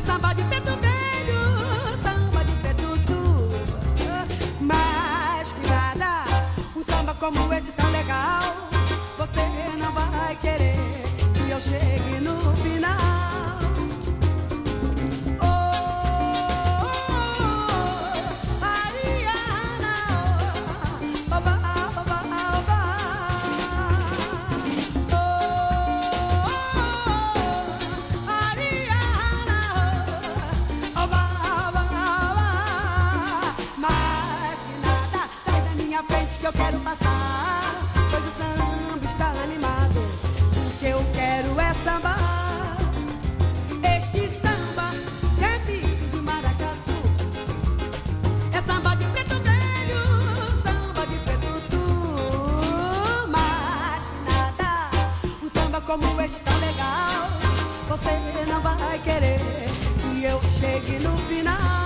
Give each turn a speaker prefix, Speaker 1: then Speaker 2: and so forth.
Speaker 1: é samba de preto velho, samba de preto. Mais que nada, um samba como esse eu quero passar. Pois o samba está animado. O que eu quero é sambar. Este samba que é misto de maracatu. É samba de preto velho, samba de preto tu. Que nada, um samba como este tão legal. Você não vai querer que eu chegue no final.